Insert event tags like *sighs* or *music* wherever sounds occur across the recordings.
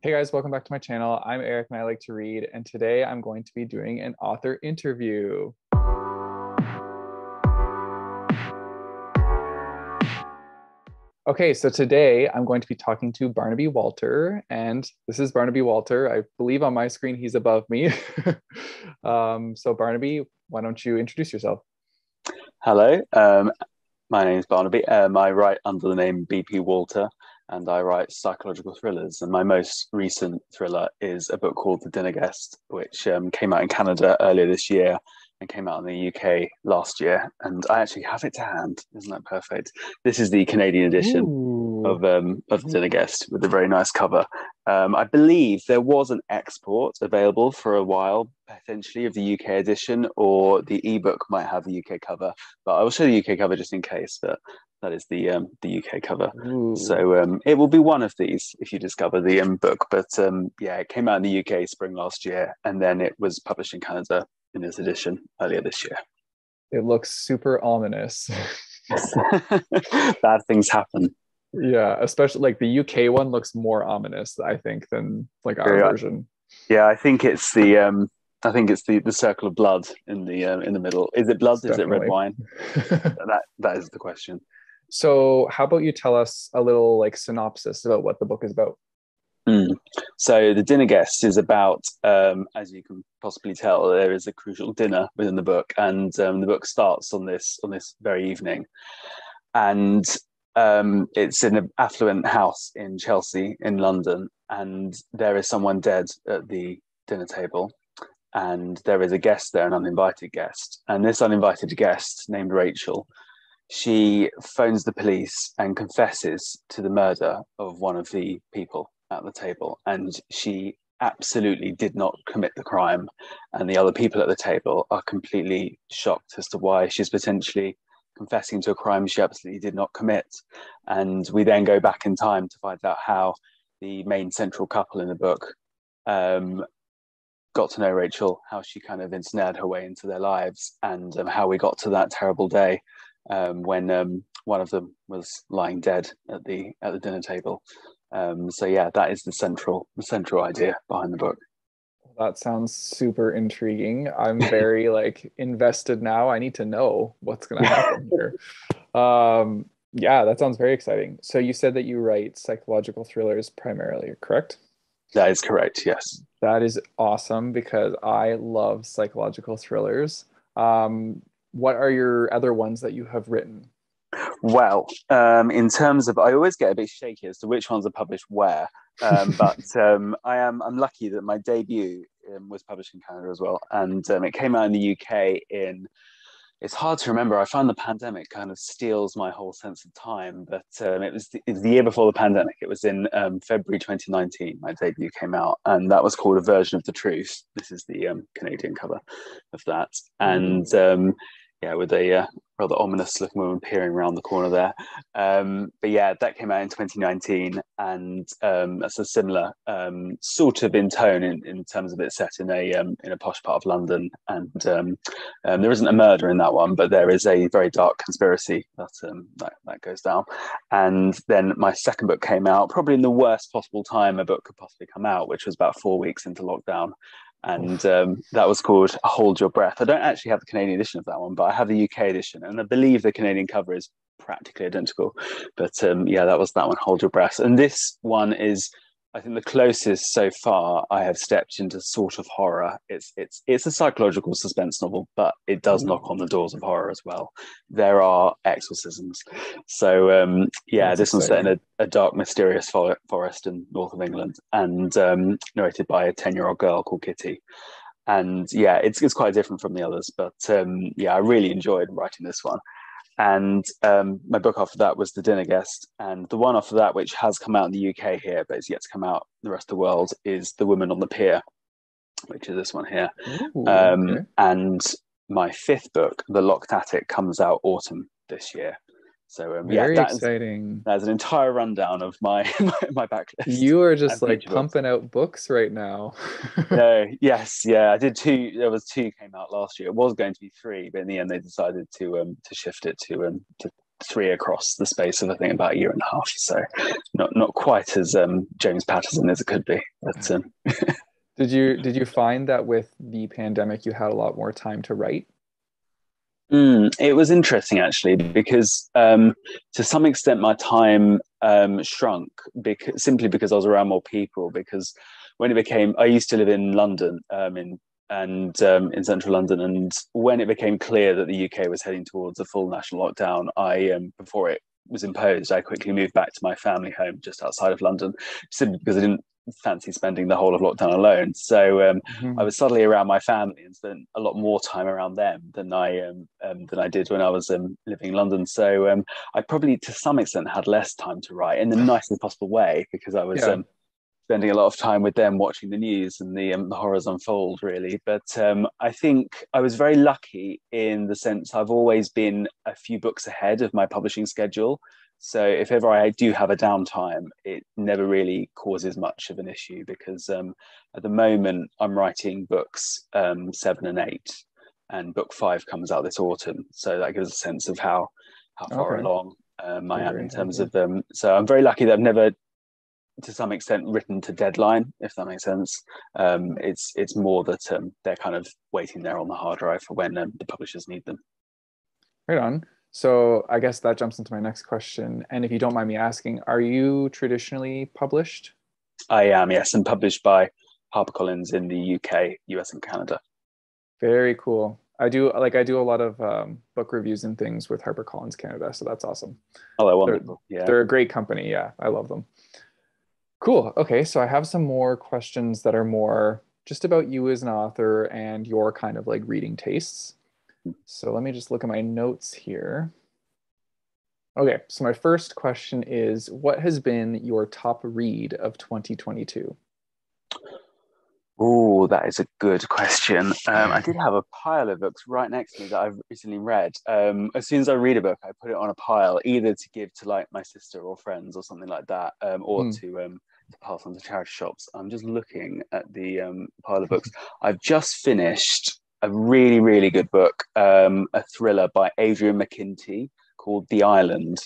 Hey guys, welcome back to my channel. I'm Eric and I like to read, and today I'm going to be doing an author interview. Okay, so today I'm going to be talking to Barnaby Walter, and this is Barnaby Walter. I believe on my screen he's above me. *laughs* um, so, Barnaby, why don't you introduce yourself? Hello, um, my name is Barnaby. Um, I write under the name BP Walter and I write psychological thrillers. And my most recent thriller is a book called The Dinner Guest, which um, came out in Canada earlier this year and came out in the UK last year. And I actually have it to hand. Isn't that perfect? This is the Canadian edition Ooh. of um, of The Dinner Guest with a very nice cover. Um, I believe there was an export available for a while, potentially of the UK edition, or the ebook might have the UK cover. But I will show the UK cover just in case. But that is the um, the UK cover. Ooh. So um, it will be one of these if you discover the um, book. But um, yeah, it came out in the UK spring last year, and then it was published in Canada in this edition earlier this year. It looks super ominous. *laughs* Bad things happen. Yeah, especially like the UK one looks more ominous, I think, than like our yeah. version. Yeah, I think it's the um I think it's the the circle of blood in the um, in the middle. Is it blood? Definitely. Is it red wine? *laughs* that that is the question. So, how about you tell us a little like synopsis about what the book is about? Mm. So, the dinner guest is about, um, as you can possibly tell, there is a crucial dinner within the book, and um, the book starts on this on this very evening, and um, it's in an affluent house in Chelsea, in London, and there is someone dead at the dinner table, and there is a guest there, an uninvited guest, and this uninvited guest named Rachel she phones the police and confesses to the murder of one of the people at the table. And she absolutely did not commit the crime. And the other people at the table are completely shocked as to why she's potentially confessing to a crime she absolutely did not commit. And we then go back in time to find out how the main central couple in the book um, got to know Rachel, how she kind of ensnared her way into their lives, and um, how we got to that terrible day um, when um, one of them was lying dead at the at the dinner table. Um, so yeah, that is the central the central idea behind the book. That sounds super intriguing. I'm *laughs* very like invested now. I need to know what's going to happen here. Um, yeah, that sounds very exciting. So you said that you write psychological thrillers primarily, correct? That is correct. Yes. That is awesome because I love psychological thrillers. Um, what are your other ones that you have written? Well, um, in terms of, I always get a bit shaky as to which ones are published where. Um, *laughs* but um, I am I'm lucky that my debut um, was published in Canada as well, and um, it came out in the UK in it's hard to remember. I find the pandemic kind of steals my whole sense of time, but um, it, was the, it, was the, year before the pandemic. It was in um, February 2019. My debut came out, and that was called A Version of the Truth. This is the um, Canadian cover of that, and mm. Yeah, with a uh, rather ominous looking woman peering around the corner there. Um, but yeah, that came out in 2019, and um, that's a similar um, sort of in tone in, in terms of it set in a um, in a posh part of London. And um, um, there isn't a murder in that one, but there is a very dark conspiracy that that, that goes down. And then my second book came out probably in the worst possible time a book could possibly come out, which was about four weeks into lockdown and um, that was called Hold Your Breath. I don't actually have the Canadian edition of that one, but I have the UK edition, and I believe the Canadian cover is practically identical. But um, yeah, that was that one, Hold Your Breath. And this one is I think the closest so far I have stepped into sort of horror. It's it's it's a psychological suspense novel, but it does mm. knock on the doors of horror as well. There are exorcisms, so um, yeah, That's this one's set in a, a, dark, mysterious forest in north of England, and um, narrated by a ten-year-old girl called Kitty. And yeah, it's it's quite different from the others, but um, yeah, I really enjoyed writing this one. And um, my book after that was The Dinner Guest. And the one after that, which has come out in the UK here, but is yet to come out in the rest of the world, is The Woman on the Pier, which is this one here. Ooh, um, okay. And my fifth book, The Locked Attic, comes out autumn this year. So um, very yeah, that exciting. That's an entire rundown of my *laughs* my, my backlist. You are just like pumping books. out books right now. no, *laughs* yes, yeah, I did two. There was two came out last year. It was going to be three, but in the end they decided to um to shift it to um to three across the space of I think about a year and a half. So not not quite as um, James Patterson as it could be. But um... *laughs* did you did you find that with the pandemic you had a lot more time to write? Mm, it was interesting actually because um, to some extent my time um, shrunk because, simply because I was around more people. Because when it became, I used to live in London um, in and um, in central London, and when it became clear that the UK was heading towards a full national lockdown, I um, before it was imposed, I quickly moved back to my family home just outside of London, simply because I didn't fancy spending the whole of lockdown alone. So um, mm-hmm. I was suddenly around my family and spent a lot more time around them than I um, um, than I did when I was um, living in London. So um, I probably, to some extent, had less time to write in the nicest possible way because I was. Yeah. Um, spending a lot of time with them watching the news and the, the horrors unfold really but i think i was very lucky in the sense i've always been a few books ahead of my publishing schedule so if ever I do have a downtime, it never really causes much of an issue because um, at the moment I'm writing books um, seven and eight, and book five comes out this autumn. So that gives a sense of how how far okay. along um, I am in terms of them. So I'm very lucky that I've never, to some extent, written to deadline. If that makes sense, um, it's it's more that um, they're kind of waiting there on the hard drive for when um, the publishers need them. Right on. So I guess that jumps into my next question. And if you don't mind me asking, are you traditionally published? I am, yes, and published by HarperCollins in the UK, US, and Canada. Very cool. I do like I do a lot of um, book reviews and things with HarperCollins Canada, so that's awesome. Oh, they're wonderful. They're, yeah, they're a great company. Yeah, I love them. Cool. Okay, so I have some more questions that are more just about you as an author and your kind of like reading tastes. So let me just look at my notes here. Okay, so my first question is What has been your top read of 2022? Oh, that is a good question. Um, I did have a pile of books right next to me that I've recently read. Um, as soon as I read a book, I put it on a pile, either to give to like my sister or friends or something like that, um, or mm. to um, to pass on to charity shops. I'm just looking at the um, pile of books. I've just finished a really, really good book, um, a thriller by Adrian McKinty called The Island.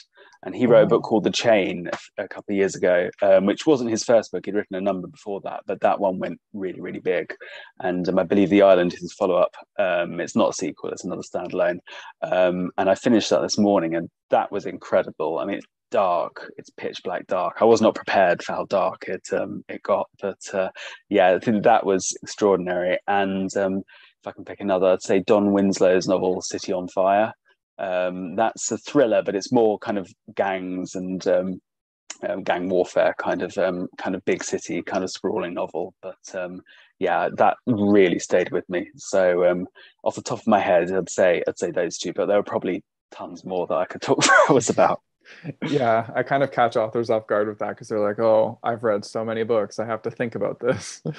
And he wrote a book oh. called The Chain a, couple of years ago, um, which wasn't his first book. He'd written a number before that, but that one went really, really big. And um, I believe The Island is his follow up. Um, it's not a sequel, it's another standalone. Um, and I finished that this morning, and that was incredible. I mean, it's dark, it's pitch black dark. I was not prepared for how dark it um, it got, but uh, yeah, I think that was extraordinary. And um, if I can pick another, I'd say Don Winslow's novel City on Fire. Um, that's a thriller, but it's more kind of gangs and um, um, gang warfare, kind of um, kind of big city, kind of sprawling novel. But um, yeah, that really stayed with me. So um, off the top of my head, I'd say I'd say those two, but there are probably tons more that I could talk *laughs* for hours about. yeah, I kind of catch authors off guard with that because they're like, "Oh, I've read so many books, I have to think about this." *laughs*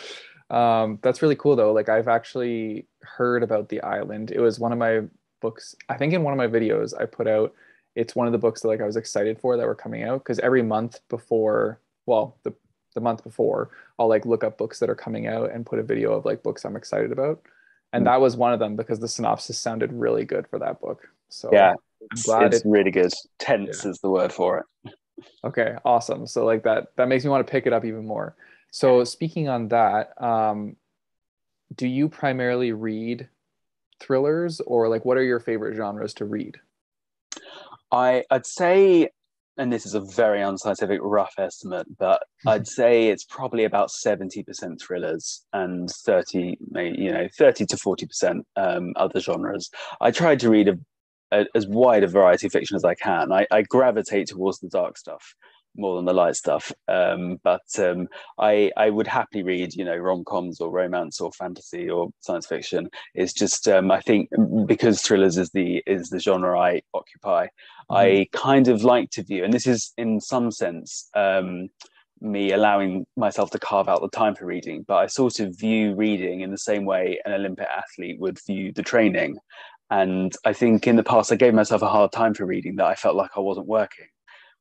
Um, that's really cool though. Like I've actually heard about the island. It was one of my books. I think in one of my videos I put out. It's one of the books that like I was excited for that were coming out because every month before, well, the the month before, I'll like look up books that are coming out and put a video of like books I'm excited about. And hmm. that was one of them because the synopsis sounded really good for that book. So yeah, it's, it's it, really good. Tense yeah. is the word for it. Okay, awesome. So like that that makes me want to pick it up even more. So speaking on that, um, do you primarily read thrillers or like what are your favorite genres to read? I I'd say and this is a very unscientific rough estimate, but *laughs* I'd say it's probably about 70% thrillers and 30, you know, 30 to 40% um, other genres. I tried to read a, a, as wide a variety of fiction as I can. I, I gravitate towards the dark stuff more than the light stuff. Um, but um, I I would happily read you know rom coms or romance or fantasy or science fiction. It's just um, I think because thrillers is the is the genre I occupy. Mm-hmm. I kind of like to view, and this is in some sense. Um, me allowing myself to carve out the time for reading, but I sort of view reading in the same way an Olympic athlete would view the training. And I think in the past, I gave myself a hard time for reading that I felt like I wasn't working.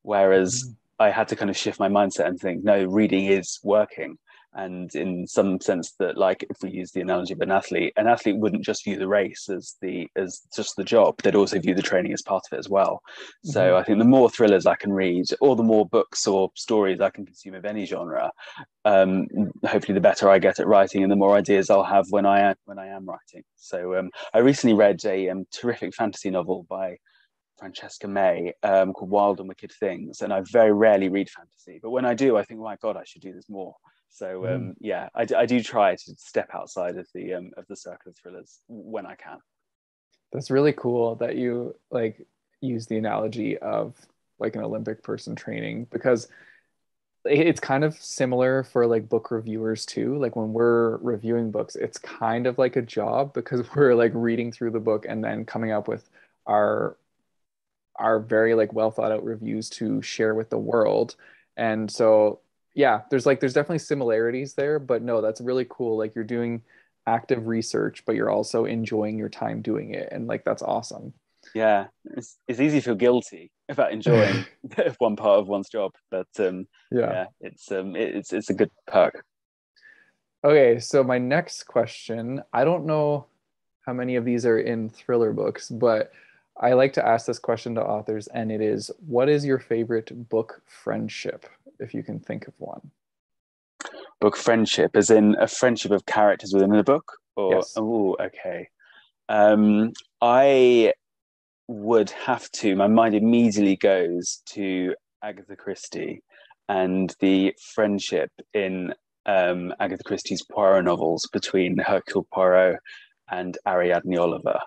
Whereas mm. I had to kind of shift my mindset and think, no, reading is working. and in some sense that like if we use the analogy of an athlete an athlete wouldn't just view the race as the as just the job they'd also view the training as part of it as well so mm-hmm. i think the more thrillers i can read or the more books or stories i can consume of any genre um, hopefully the better i get at writing and the more ideas i'll have when i am when i am writing so um, i recently read a um, terrific fantasy novel by Francesca May um, called Wild and Wicked Things, and I very rarely read fantasy. But when I do, I think, oh my God, I should do this more. So um, mm. yeah, I, I, do try to step outside of the um, of the circle of thrillers when I can. That's really cool that you like use the analogy of like an Olympic person training because it's kind of similar for like book reviewers too. Like when we're reviewing books, it's kind of like a job because *laughs* we're like reading through the book and then coming up with our our very like well thought out reviews to share with the world. And so yeah, there's like there's definitely similarities there, but no, that's really cool. Like you're doing active research, but you're also enjoying your time doing it, and like that's awesome. Yeah, it's, it's easy to feel guilty about enjoying *laughs* *laughs* one part of one's job, but um, yeah. yeah, it's um, it, it's it's a good perk. Okay, so my next question, I don't know how many of these are in thriller books, but I like to ask this question to authors, and it is, what is your favorite book friendship? if you can think of one. Book friendship, as in a friendship of characters within a book? Or, yes. Oh, okay. Um, I would have to, my mind immediately goes to Agatha Christie and the friendship in um, Agatha Christie's Poirot novels between Hercule Poirot and Ariadne Oliver.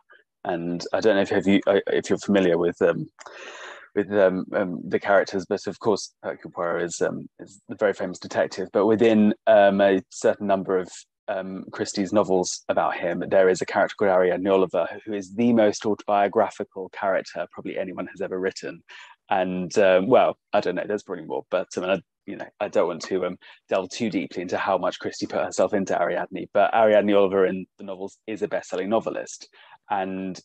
And I don't know if you uh, if you're familiar with um, with um, um, the characters, but of course Hercule Poirot is um, is a very famous detective. But within um, a certain number of um, Christie's novels about him, there is a character called Ariadne Oliver, who is the most autobiographical character probably anyone has ever written. And well, I don't know, there's probably more, but I mean, I, you know, I don't want to um, delve too deeply into how much Christie put herself into Ariadne. But Ariadne Oliver in the novels is a best-selling novelist, and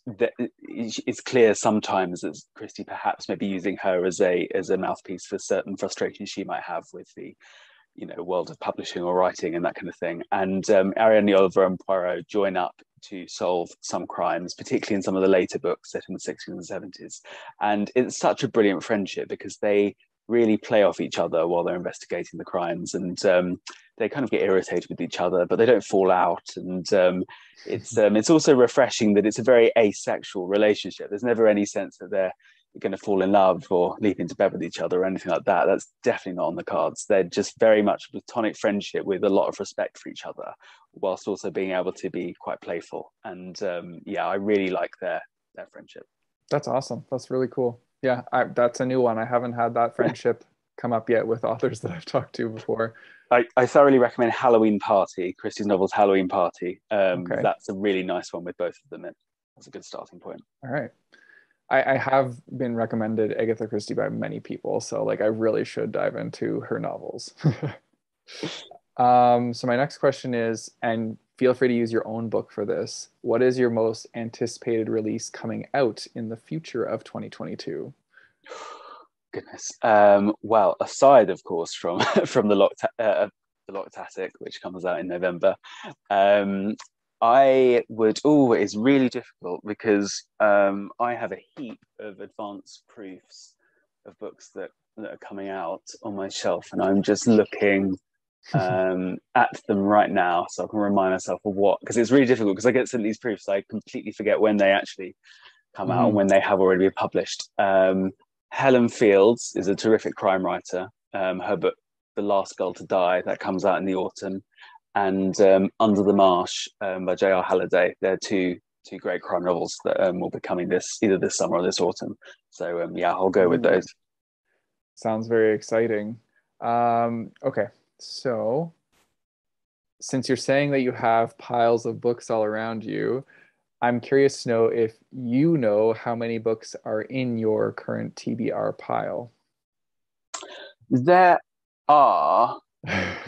it's clear sometimes that Christie perhaps may be using her as a as a mouthpiece for certain frustrations she might have with the you know world of publishing or writing and that kind of thing. And um, Ariadne Oliver and Poirot join up to solve some crimes, particularly in some of the later books set in the 60s and 70s. And it's such a brilliant friendship because they really play off each other while they're investigating the crimes and um, they kind of get irritated with each other but they don't fall out and um, it's um, it's also refreshing that it's a very asexual relationship. There's never any sense that they're going to fall in love or leap into bed with each other or anything like that. That's definitely not on the cards. They're just very much a platonic friendship with a lot of respect for each other whilst also being able to be quite playful. And um, yeah i really like their their friendship. That's awesome. That's really cool yeah, I, that's a new one. I haven't had that friendship come up yet with authors that I've talked to before. I, I thoroughly recommend Halloween Party, Christie's novels Halloween Party. Um, okay. That's a really nice one with both of them in. That's a good starting point. All right. I, I have been recommended Agatha Christie by many people, so like I really should dive into her novels. *laughs* um, so my next question is, and feel free to use your own book for this. What is your most anticipated release coming out in the future of 2022? *sighs* Goodness. Um, well, aside, of course, from *laughs* from the locked uh, the Locked Attic, which comes out in November, um, I would. Oh, it's really difficult because um, I have a heap of advanced proofs of books that that are coming out on my shelf, and I'm just looking um, at them right now so I can remind myself of what because it's really difficult because I get sent these proofs I completely forget when they actually come mm. out and mm. when they have already been published. Um, Helen Fields is a terrific crime writer. Um, her book The Last Girl to Die that comes out in the autumn and um, Under the Marsh um, by J.R. Halliday. They're two two great crime novels that um, will be coming this either this summer or this autumn. So yeah, I'll go with those. Sounds very exciting. okay, so, since you're saying that you have piles of books all around you, I'm curious to know if you know how many books are in your current TBR pile. There are, *laughs*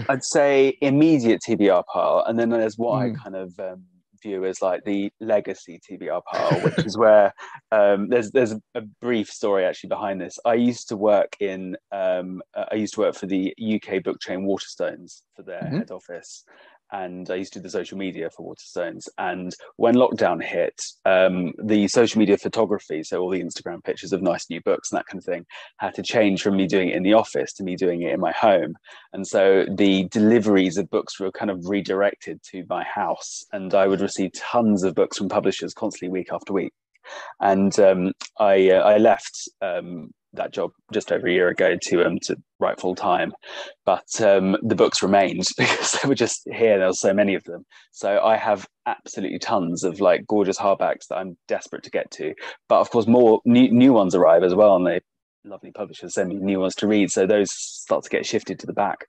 I'd say, immediate TBR pile, and then there's what mm. I hmm. kind of um, view as like the legacy TBR pile, which is where *laughs* um, there's there's a brief story actually behind this. I used to work in um, I used to work for the UK book chain Waterstones for their mm-hmm. head office, and I used to do the social media for Waterstones. And when lockdown hit, um, the social media photography, so all the Instagram pictures of nice new books and that kind of thing, had to change from me doing it in the office to me doing it in my home. And so the deliveries of books were kind of redirected to my house, and I would receive tons of books from publishers constantly, week after week. And um, I, uh, I left um, that job just over a year ago to um to write full time, but um, the books remained *laughs* because they were just here. There were so many of them, so I have absolutely tons of like gorgeous hardbacks that I'm desperate to get to. But of course, more new new ones arrive as well, and they lovely publishers send me new ones to read. So those start to get shifted to the back.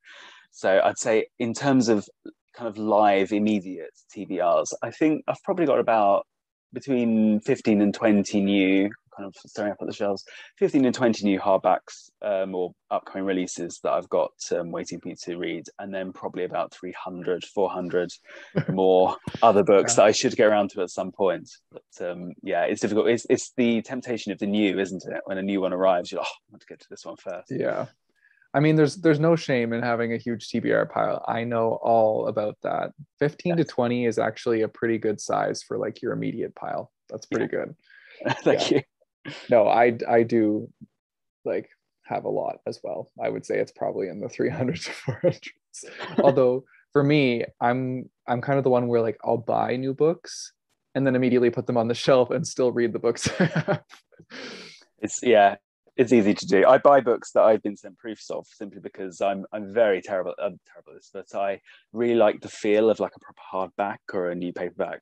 So I'd say in terms of kind of live immediate TBRs, I think I've probably got about between 15 and 20 new kind of staring up at the shelves 15 and 20 new hardbacks um, or upcoming releases that i've got um, waiting for me to read and then probably about 300 400 *laughs* more other books that i should get around to at some point but um, yeah it's difficult it's, it's the temptation of the new isn't it when a new one arrives you're like oh, i want to get to this one first yeah I mean, there's there's no shame in having a huge TBR pile. I know all about that. 15 yes. to 20 is actually a pretty good size for like your immediate pile. That's pretty yeah. good. *laughs* Thank yeah. you. No, I I do like have a lot as well. I would say it's probably in the 300 to 400. *laughs* Although for me, I'm I'm kind of the one where like I'll buy new books and then immediately put them on the shelf and still read the books. it's yeah, it's easy to do. I buy books that I've been sent proofs of simply because I'm I'm very terrible. I'm terrible at this, but I really like the feel of like a proper hardback or a new paperback.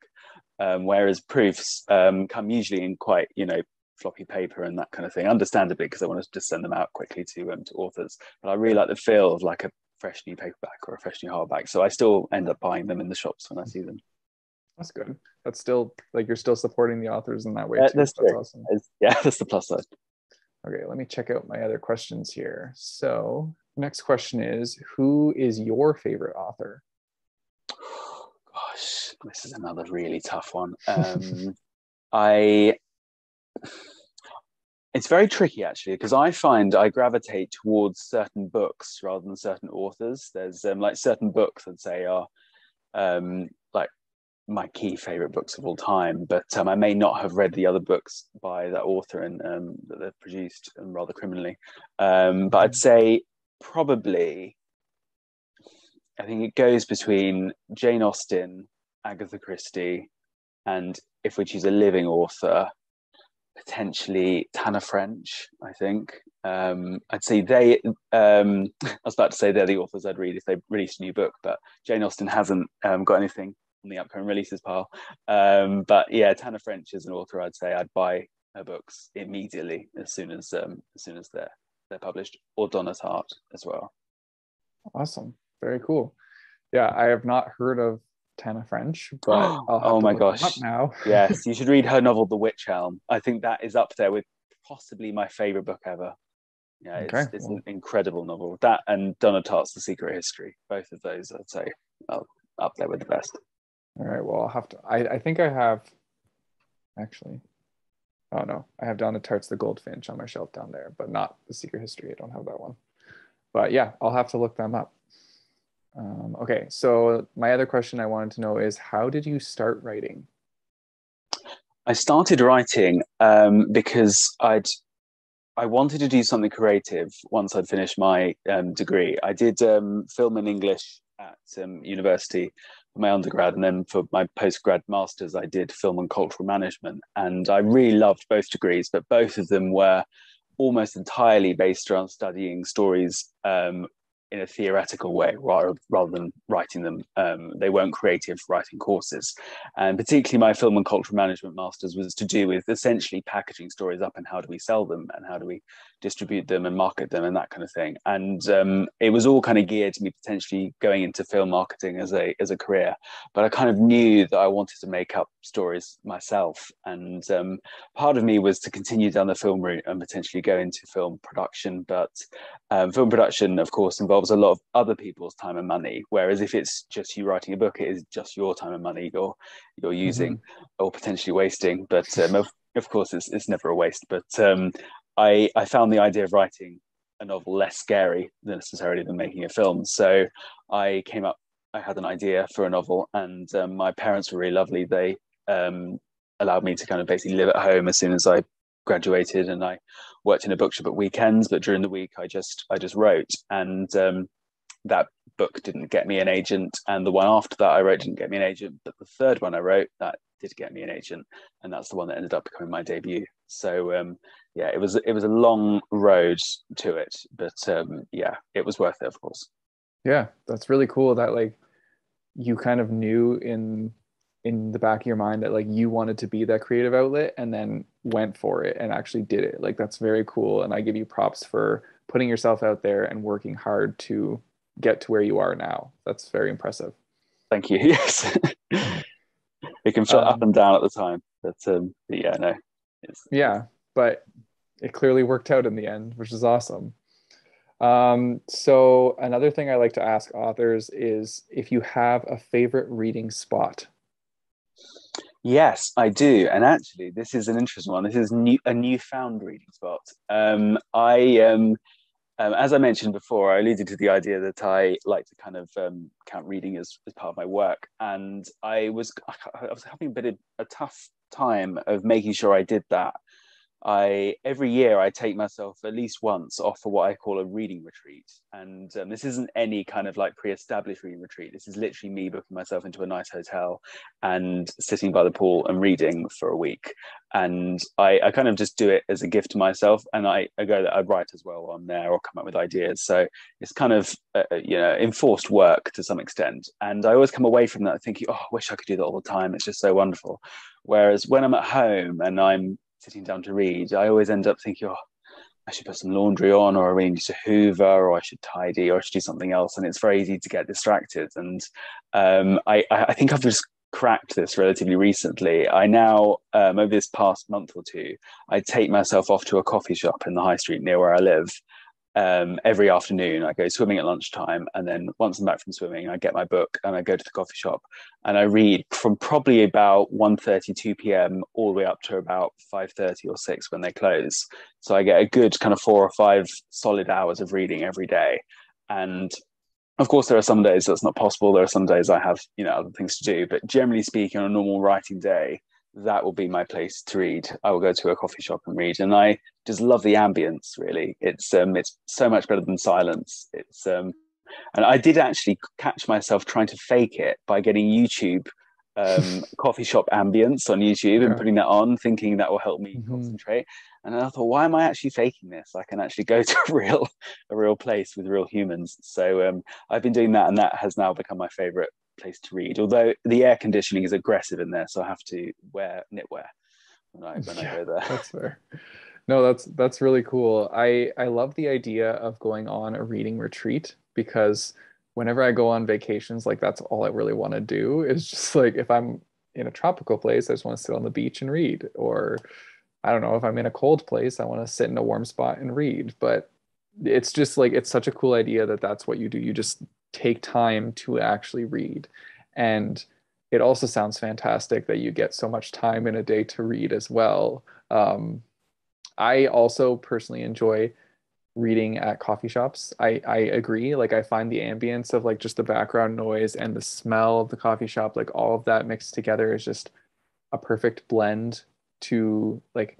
Um, whereas proofs um, come usually in quite you know floppy paper and that kind of thing, understandably because I want to just send them out quickly to um, to authors. But I really like the feel of like a fresh new paperback or a fresh new hardback. So I still end up buying them in the shops when I see them. That's good. That's still like you're still supporting the authors in that way. too. That's, that's awesome. It's, yeah, *laughs* that's the plus side. Okay, let me check out my other questions here. So, next question is Who is your favorite author? *sighs* Gosh, this is another really tough one. *laughs* Um, I. It's very tricky actually because I find I gravitate towards certain books rather than certain authors. There's um, like certain books I'd say are um, like my key favorite books of all time, but um, I may not have read the other books by that author and um, that they've produced, and rather criminally. Um, but I'd say probably, I think it goes between Jane Austen, Agatha Christie, and if we choose a living author, potentially Tana French. I think um, I'd say they. Um, *laughs* I was about to say they're the authors I'd read if they released a new book, but Jane Austen hasn't um, got anything on the upcoming releases pile. Um, but yeah, Tana French is an author. I'd say I'd buy her books immediately as soon as um, as soon as they're they're published, or Donna Tartt as well. Awesome, very cool. Yeah, I have not heard of Tana French, *gasps* but oh my gosh, now *laughs* *laughs* yes, you should read her novel The Witch Elm. I think that is up there with possibly my favorite book ever. Yeah, it's, okay. it's an incredible novel. That and Donna Tartt's The Secret History. Both of those, I'd say, are up there with the best. All right. Well, I'll have to. I, I think I have. Actually, oh no, I have Donna Tartt's The Goldfinch on my shelf down there, but not The Secret History. I don't have that one. But yeah, I'll have to look them up. Um, okay. So my other question I wanted to know is, how did you start writing? I started writing um, because I'd I wanted to do something creative once I'd finished my um, degree. I did um, film and English at um, university for my undergrad and then for my postgrad masters i did film and cultural management and i really loved both degrees but both of them were almost entirely based around studying stories um, in a theoretical way rather, rather than writing them. Um, they weren't creative writing courses. And particularly my film and cultural management masters was to do with essentially packaging stories up and how do we sell them and how do we distribute them and market them and that kind of thing. And um, it was all kind of geared to me potentially going into film marketing as a as a career. But I kind of knew that I wanted to make up stories myself. And um, part of me was to continue down the film route and potentially go into film production. But um, film production, of course, involves a lot of other people's time and money. Whereas if it's just you writing a book, it is just your time and money you're you're using mm-hmm. or potentially wasting. But um, of, of course, it's it's never a waste. But um, I I found the idea of writing a novel less scary than necessarily than making a film. So I came up. I had an idea for a novel, and um, my parents were really lovely. They um, allowed me to kind of basically live at home as soon as I graduated and I worked in a bookshop at weekends, but during the week I just I just wrote, and um, that book didn't get me an agent, and the one after that I wrote didn't get me an agent, but the third one I wrote that did get me an agent, and that's the one that ended up becoming my debut. So um, yeah, it was it was a long road to it, but um, yeah, it was worth it, of course. Yeah, that's really cool. That like you kind of knew in in the back of your mind that like you wanted to be that creative outlet and then went for it and actually did it like that's very cool and i give you props for putting yourself out there and working hard to get to where you are now that's very impressive thank you *laughs* yes it can feel um, up and down at the time but um but yeah no yeah but it clearly worked out in the end which is awesome um, so another thing I like to ask authors is if you have a favorite reading spot. Yes, I do, and actually, this is an interesting one. This is new, a newfound reading spot. Um, I, um, um, as I mentioned before, I alluded to the idea that I like to kind of um, count reading as, as part of my work, and I was I was having a bit of a tough time of making sure I did that I every year I take myself at least once off for what I call a reading retreat, and um, this isn't any kind of like pre-established reading retreat. This is literally me booking myself into a nice hotel and sitting by the pool and reading for a week. And I, I kind of just do it as a gift to myself, and I, I go that I write as well on there or come up with ideas. So it's kind of uh, uh, you know enforced work to some extent, and I always come away from that thinking, oh, I wish I could do that all the time. It's just so wonderful. Whereas when I'm at home and I'm sitting down to read, I always end up thinking, oh, I should put some laundry on, or I really need to hoover, or I should tidy, or I should do something else. And it's very easy to get distracted. And um, I, I think I've just cracked this relatively recently. I now, um, over this past month or two, I take myself off to a coffee shop in the high street near where I live, um, every afternoon. I go swimming at lunchtime, and then once I'm back from swimming, I get my book and I go to the coffee shop and I read from probably about 1.30, 2 p.m. all the way up to about 5.30 or 6 when they close. So I get a good kind of four or five solid hours of reading every day. And of course, there are some days that's not possible. There are some days I have, you know, other things to do. But generally speaking, on a normal writing day, that will be my place to read. I will go to a coffee shop and read, and I just love the ambience. Really, it's um, it's so much better than silence. It's um, and I did actually catch myself trying to fake it by getting YouTube um, *laughs* coffee shop ambience on YouTube and putting that on, thinking that will help me mm-hmm. concentrate. And I thought, why am I actually faking this? I can actually go *laughs* to a real, a real place with real humans. So um, I've been doing that, and that has now become my favorite place to read. Although the air conditioning is aggressive in there, so I have to wear knitwear when I when yeah, I go there. That's fair. No, that's that's really cool. I I love the idea of going on a reading retreat because whenever I go on vacations, like that's all I really want to do is just like if I'm in a tropical place, I just want to sit on the beach and read. Or I don't know, if I'm in a cold place, I want to sit in a warm spot and read. But it's just like it's such a cool idea that that's what you do. You just take time to actually read. And it also sounds fantastic that you get so much time in a day to read as well. Um, I also personally enjoy reading at coffee shops. I, I agree. Like I find the ambience of like just the background noise and the smell of the coffee shop, like all of that mixed together is just a perfect blend to like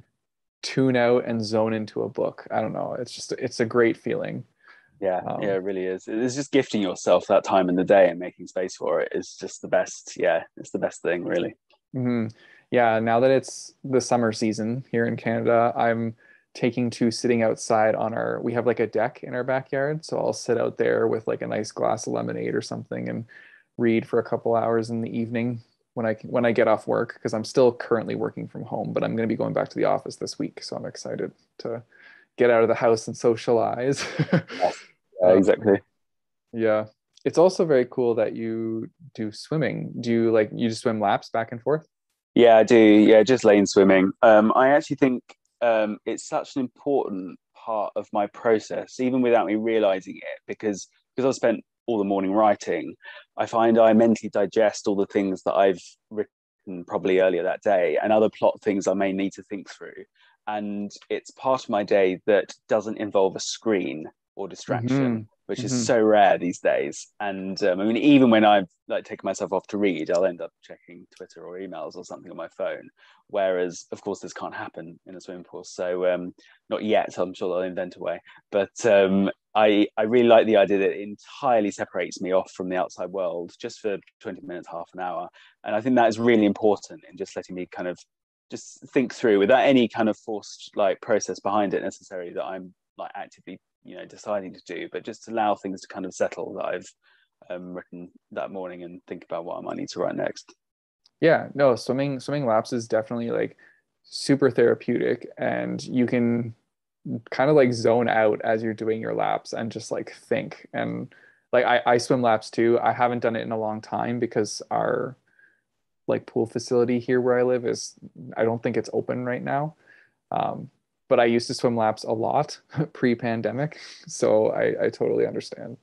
tune out and zone into a book. I don't know. It's just it's a great feeling. Yeah, um, yeah, it really is. It's just gifting yourself that time in the day and making space for it is just the best. Yeah, it's the best thing, really. Mm-hmm. Yeah, now that it's the summer season here in Canada, I'm taking to sitting outside on our. We have like a deck in our backyard, so I'll sit out there with like a nice glass of lemonade or something and read for a couple hours in the evening when I when I get off work because I'm still currently working from home, but I'm going to be going back to the office this week, so I'm excited to get out of the house and socialize. *laughs* Um, exactly. Yeah. It's also very cool that you do swimming. Do you like you just swim laps back and forth? Yeah, I do. Yeah, just lane swimming. Um, I actually think um, it's such an important part of my process, even without me realizing it, because because I've spent all the morning writing, I find I mentally digest all the things that I've written probably earlier that day and other plot things I may need to think through. And it's part of my day that doesn't involve a screen or distraction. Mm-hmm which mm-hmm. is so rare these days. And um, I mean, even when I've like taken myself off to read, I'll end up checking Twitter or emails or something on my phone. Whereas, of course, this can't happen in a swimming pool. So um, not yet. I'm sure they'll invent a way. But um, I I really like the idea that it entirely separates me off from the outside world just for 20 minutes, half an hour. And I think that is really important in just letting me kind of just think through without any kind of forced like process behind it necessarily that I'm like actively you know deciding to do but just allow things to kind of settle that i've um, written that morning and think about what i might need to write next. Yeah no swimming swimming laps is definitely like super therapeutic and you can kind of like zone out as you're doing your laps and just like think. And like I, I swim laps too. I haven't done it in a long time because our like pool facility here where i live is i don't think it's open right now. Um, but I used to swim laps a lot *laughs* pre-pandemic, so I, I totally understand.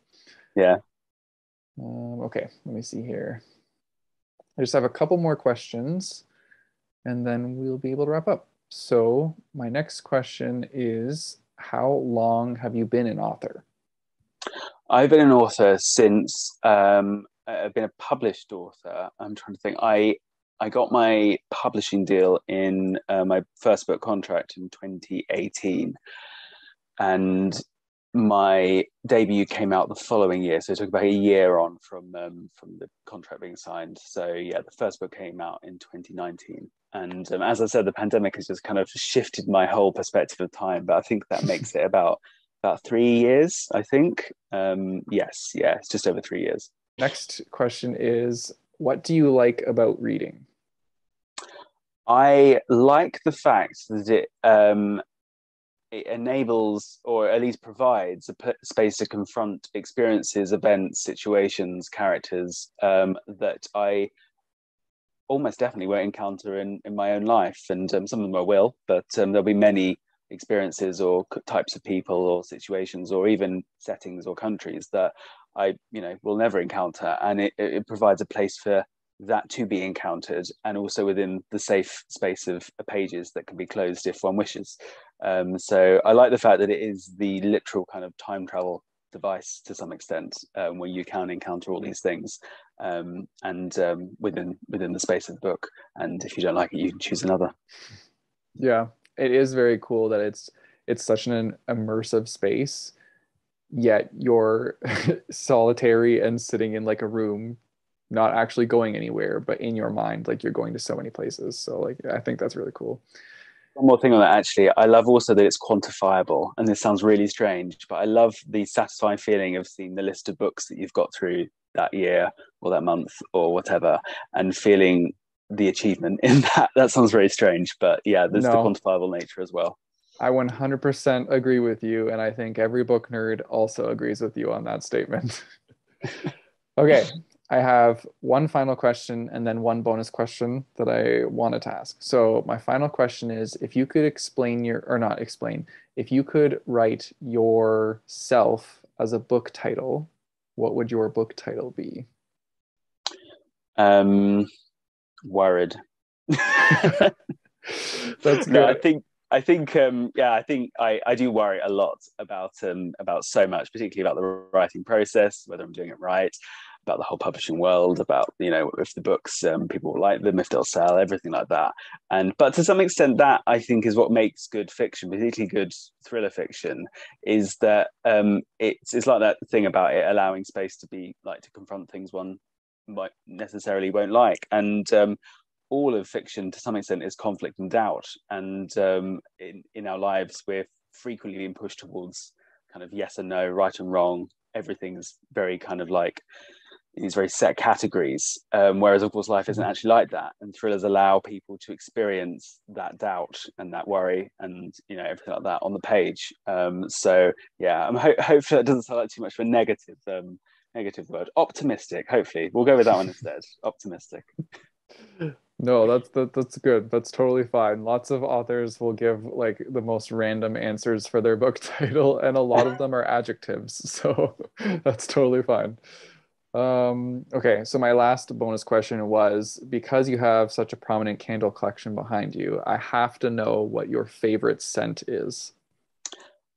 Yeah. Um, okay, let me see here. I just have a couple more questions, and then we'll be able to wrap up. So my next question is, how long have you been an author? I've been an author since um, I've been a published author. I'm trying to think. I I got my publishing deal in uh, my first book contract in 2018, and my debut came out the following year. So it took about a year on from um, from the contract being signed. So yeah, the first book came out in 2019, and um, as I said, the pandemic has just kind of shifted my whole perspective of time. But I think that *laughs* makes it about about three years. I think um, yes, yeah, it's just over three years. Next question is what do you like about reading? I like the fact that it um, it enables or at least provides a p- space to confront experiences, events, situations, characters um, that I almost definitely won't encounter in, in my own life. And um, some of them I will, but um, there'll be many experiences or types of people or situations or even settings or countries that I, you know, will never encounter. And it, it provides a place for that to be encountered and also within the safe space of pages that can be closed if one wishes. Um, so I like the fact that it is the literal kind of time travel device to some extent um, where you can encounter all these things um, and um, within within the space of the book and if you don't like it you can choose another yeah it is very cool that it's it's such an immersive space yet you're *laughs* solitary and sitting in like a room not actually going anywhere, but in your mind, like you're going to so many places. So like I think that's really cool. One more thing on that actually, I love also that it's quantifiable. And this sounds really strange, but I love the satisfying feeling of seeing the list of books that you've got through that year or that month or whatever and feeling the achievement *laughs* in that. That sounds very strange, but yeah, there's no, the quantifiable nature as well. I 100% agree with you. And I think every book nerd also agrees with you on that statement. *laughs* okay, I have one final question and then one bonus question that I wanted to ask. So my final question is if you could explain your or not explain, if you could write yourself as a book title, what would your book title be? Um worried. *laughs* That's good. No, I think I think um, yeah, I think I, I do worry a lot about um, about so much, particularly about the writing process, whether I'm doing it right, about the whole publishing world, about you know if the books um, people will like them, if they'll sell, everything like that. And but to some extent, that I think is what makes good fiction, particularly good thriller fiction, is that um, it's it's like that thing about it allowing space to be like to confront things one might necessarily won't like, and um, all of fiction to some extent is conflict and doubt. And um, in in our lives, we're frequently being pushed towards kind of yes and no, right and wrong. Everything's very kind of like these very set categories. Um, whereas, of course, life isn't mm-hmm. actually like that, and thrillers allow people to experience that doubt and that worry and you know everything like that on the page. Um, so, yeah, I'm ho- hopefully that doesn't sound like too much of a negative um, negative word. Optimistic. Hopefully, we'll go with that one instead. *laughs* Optimistic. No, that's that, that's good. That's totally fine. Lots of authors will give like the most random answers for their book *laughs* title, and a lot of them are adjectives. *laughs* So that's totally fine. Um, okay, so my last bonus question was because you have such a prominent candle collection behind you, I have to know what your favorite scent is.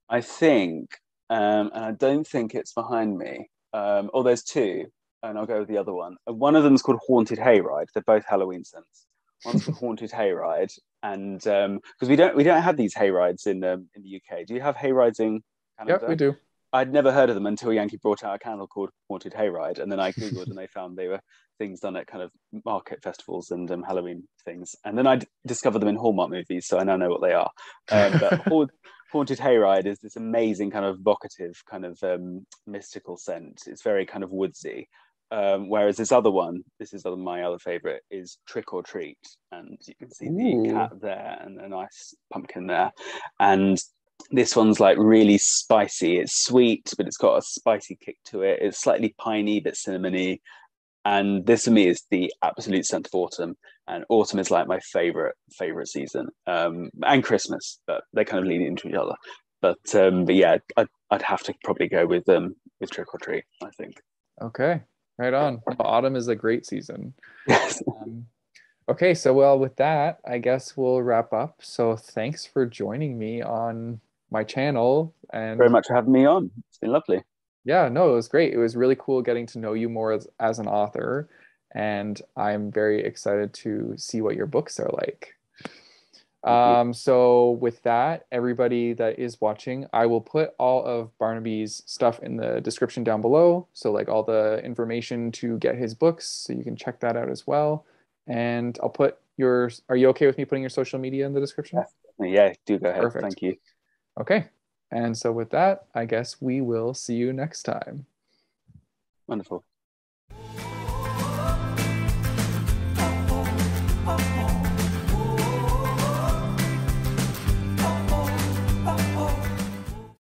I think, um, and I don't think it's behind me. Um, oh, there's two, and I'll go with the other one. One of them is called Haunted Hayride. They're both Halloween scents. One's called *laughs* Haunted Hayride, and because um, we don't we don't have these hayrides in um, in the UK. Do you have hayrides in Canada? Yep, we do. I'd never heard of them until Yankee brought out a candle called Haunted Hayride, and then I googled and they *laughs* found they were things done at kind of market festivals and um, Halloween things, and then I d- discovered them in Hallmark movies, so I now know what they are. Um, but *laughs* Haunted Hayride is this amazing kind of vocative, kind of um, mystical scent. It's very kind of woodsy. Um, whereas this other one, this is my other favorite, is Trick or Treat, and you can see Ooh. the cat there and a nice pumpkin there, and this one's like really spicy. It's sweet, but it's got a spicy kick to it. It's slightly piney, but cinnamony. And this for me is the absolute scent of autumn. And autumn is like my favorite favorite season, um, and Christmas, but they kind of lead into each other. But um, but yeah, I'd, I'd have to probably go with um with Trick or Treat. I think. Okay, right on. autumn is a great season. Yes. Um, okay, so well, with that, I guess we'll wrap up. So thanks for joining me on my channel and very much for having me on. It's been lovely. Yeah, no, it was great. It was really cool getting to know you more as, as an author. And I'm very excited to see what your books are like. Um, so with that, everybody that is watching, I will put all of Barnaby's stuff in the description down below. So like all the information to get his books, so you can check that out as well. And I'll put your, are you okay with me putting your social media in the description? Yeah, do go ahead. Perfect. Thank you. Okay. And so with that, I guess we will see you next time. Wonderful.